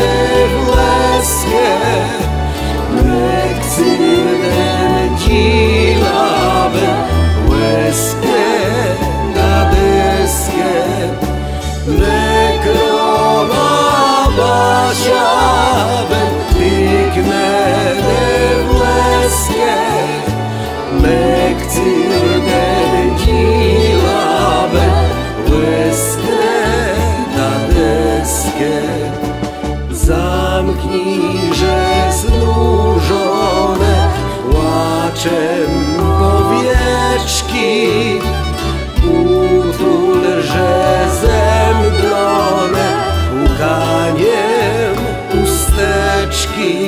Yeah. deske liże znużone płaczem powieczki. Utul że zemdlone łkaniem usteczki.